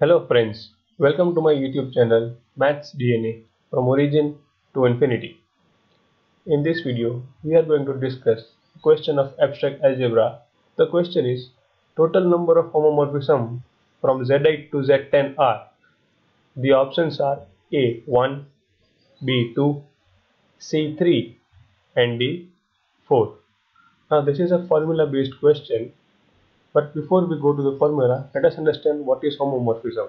Hello friends, welcome to my YouTube channel Maths DNA from origin to infinity. In this video, we are going to discuss the question of abstract algebra. The question is total number of homomorphism from Z8 to Z10 are. The options are A1, B2, C3 and D4. Now this is a formula based question but before we go to the formula, let us understand what is homomorphism.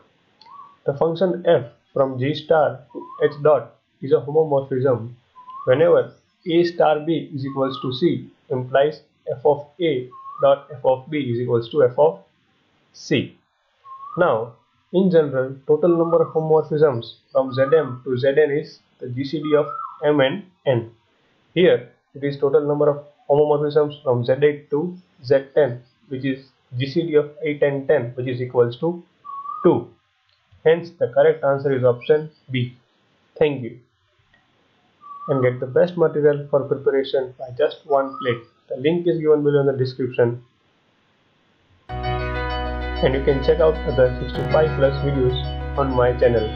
The function f from g star to h dot is a homomorphism whenever a star b is equals to c implies f of a dot f of b is equals to f of c. Now, in general, total number of homomorphisms from Zm to Zn is the GCD of m and n. Here, it is total number of homomorphisms from Z8 to Z10 which is GCD of 8 and 10 which is equals to 2. Hence the correct answer is option B. Thank you. And get the best material for preparation by just one click. The link is given below in the description. And you can check out other 65 plus videos on my channel.